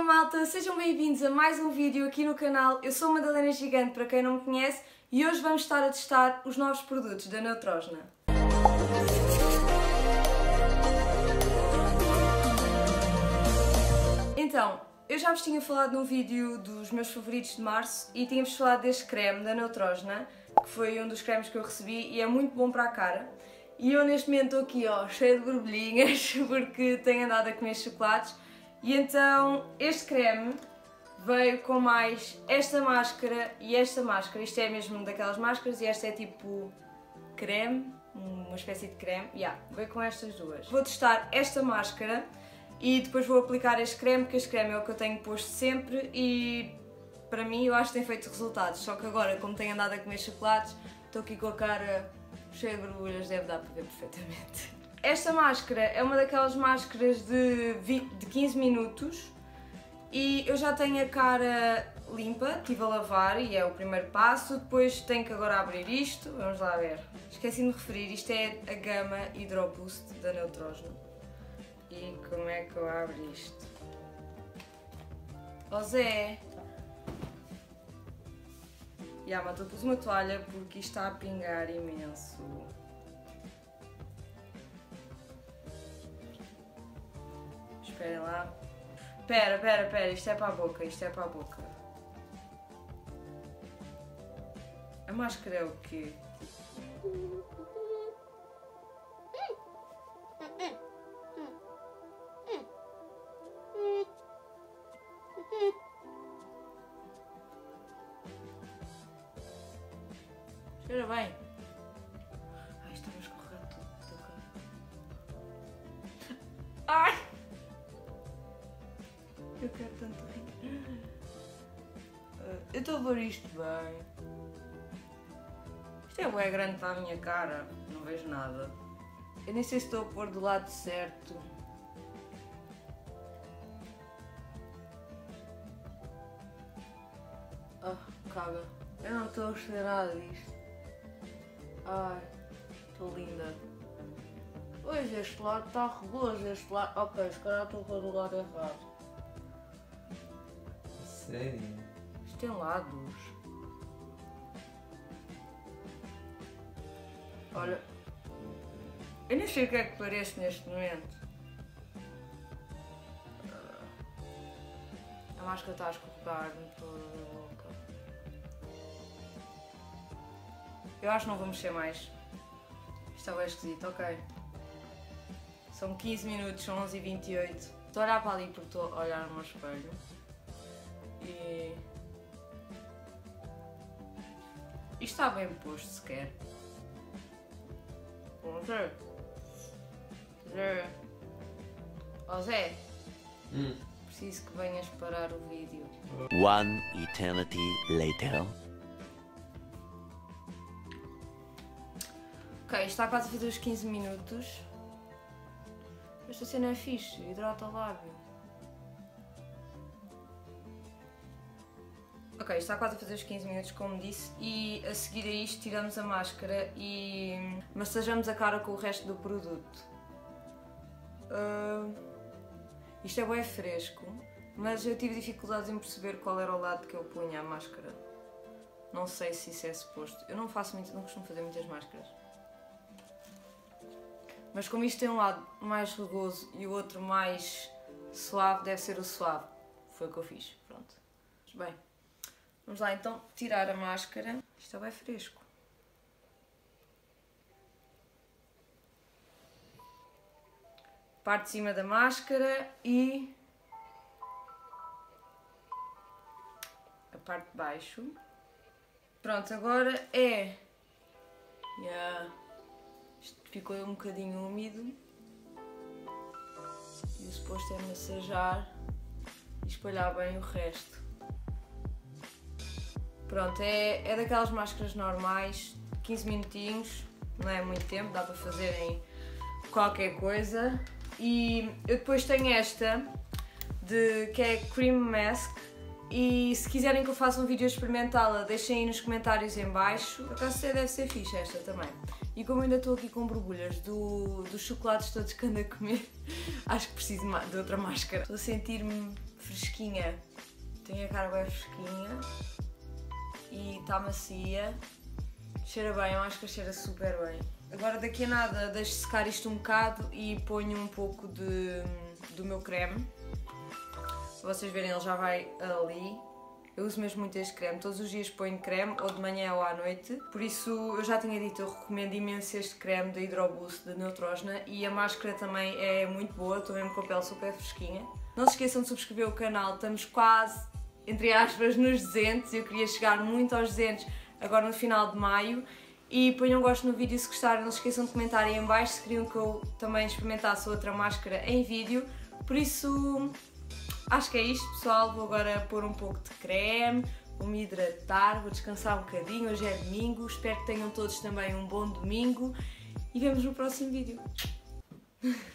Olá malta, sejam bem-vindos a mais um vídeo aqui no canal. Eu sou Madalena Gigante, para quem não me conhece, e hoje vamos estar a testar os novos produtos da Neutrosna. Então, eu já vos tinha falado num vídeo dos meus favoritos de março e tínhamos falado deste creme da Neutrosna, que foi um dos cremes que eu recebi e é muito bom para a cara. E eu neste momento estou aqui ó, cheia de borbulhinhas porque tenho andado a comer chocolates e então este creme veio com mais esta máscara e esta máscara. Isto é mesmo daquelas máscaras e esta é tipo creme, uma espécie de creme. Yeah, veio com estas duas. Vou testar esta máscara e depois vou aplicar este creme, porque este creme é o que eu tenho posto sempre e para mim eu acho que tem feito resultados. Só que agora, como tenho andado a comer chocolates, estou aqui com a cara cheia de borbulhas, deve dar para ver perfeitamente. Esta máscara é uma daquelas máscaras de, 20, de 15 minutos e eu já tenho a cara limpa, estive a lavar e é o primeiro passo. Depois tenho que agora abrir isto, vamos lá ver. Esqueci de referir, isto é a gama Hydro Boost da Neutrogena. E como é que eu abro isto? Ó oh, Zé! Yeah, mas eu pus uma toalha porque isto está a pingar imenso. Esperem lá. Pera, pera, pera, isto é para a boca, isto é para a boca. A máscara é o quê? Cheira bem. Eu quero tanto rir. Uh, eu estou a ver isto bem. Isto é bem grande para a minha cara. Não vejo nada. Eu nem sei se estou a pôr do lado certo. Ah, caga. Eu não estou a gostar nada disto. Ai, estou linda. Pois, este lado está rugoso, este lado... Ok, se calhar estou do lado errado. Sério? Isto tem lados. Olha, eu nem sei o que é que parece neste momento. A máscara está a escorregar-me toda louca. Eu acho que não vou mexer mais. Isto é bem esquisito, ok. São 15 minutos, são 11h28. Estou a olhar para ali porque estou a olhar no meu espelho. E... Isto está bem posto sequer. Bom, Zé. Zé. Oh Zé. Hum. Preciso que venhas parar o vídeo. One eternity later. Ok, está quase a fazer os 15 minutos. Esta cena é fixe, hidrata o lábio. Ok, está quase a fazer os 15 minutos, como disse, e a seguir a isto tiramos a máscara e massajamos a cara com o resto do produto. Uh, isto é bem fresco, mas eu tive dificuldades em perceber qual era o lado que eu punha a máscara. Não sei se isso é suposto. Eu não faço muito, não costumo fazer muitas máscaras. Mas como isto tem um lado mais rugoso e o outro mais suave, deve ser o suave. Foi o que eu fiz, pronto. Mas bem, vamos lá então tirar a máscara. Isto é bem fresco. Parte de cima da máscara e a parte de baixo. Pronto, agora é... Yeah. Isto ficou um bocadinho úmido. E o suposto é massajar e espalhar bem o resto. Pronto, é, é daquelas máscaras normais, 15 minutinhos, não é muito tempo, dá para fazerem qualquer coisa. E eu depois tenho esta, de, que é Cream Mask, e se quiserem que eu faça um vídeo experimentá-la, deixem aí nos comentários em baixo. Acaso até deve ser fixe esta também. E como ainda estou aqui com borbulhas do, dos chocolates todos que ando a comer, acho que preciso de outra máscara. Estou a sentir-me fresquinha. Tem a cara bem fresquinha e está macia. Cheira bem, eu acho que cheira super bem. Agora daqui a nada deixo secar isto um bocado e ponho um pouco de, do meu creme. Se vocês verem ele já vai ali. Eu uso mesmo muito este creme, todos os dias ponho creme, ou de manhã ou à noite. Por isso, eu já tinha dito, eu recomendo imenso este creme da Hydroboost da Neutrogena e a máscara também é muito boa, estou mesmo com a pele super fresquinha. Não se esqueçam de subscrever o canal, estamos quase, entre aspas, nos 200. Eu queria chegar muito aos 200 agora no final de maio. E ponham um gosto no vídeo se gostaram, não se esqueçam de comentar aí em baixo se queriam que eu também experimentasse outra máscara em vídeo. Por isso, acho que é isto pessoal, vou agora pôr um pouco de creme, vou me hidratar, vou descansar um bocadinho, hoje é domingo, espero que tenham todos também um bom domingo e vemos no próximo vídeo.